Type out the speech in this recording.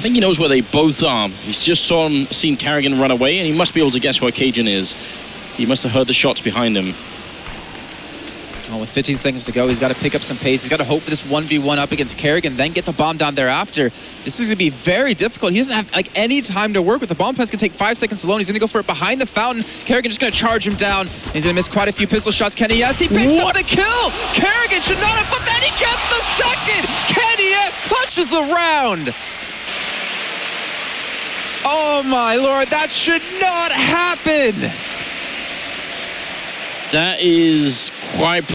I think he knows where they both are. He's just saw him, seen Karrigan run away, and he must be able to guess where Cajun is. He must have heard the shots behind him. Well, with 15 seconds to go, he's got to pick up some pace. He's got to hope for this 1v1 up against Karrigan, then get the bomb down thereafter. This is going to be very difficult. He doesn't have like any time to work with. The bomb plant's going to take five seconds alone. He's going to go for it behind the fountain. Karrigan just going to charge him down. He's going to miss quite a few pistol shots. Kenny yes, he picks What? up the kill. Karrigan should not have, put that. he gets the second. KennyS clutches the round. Oh my lord, that should not happen. That is quite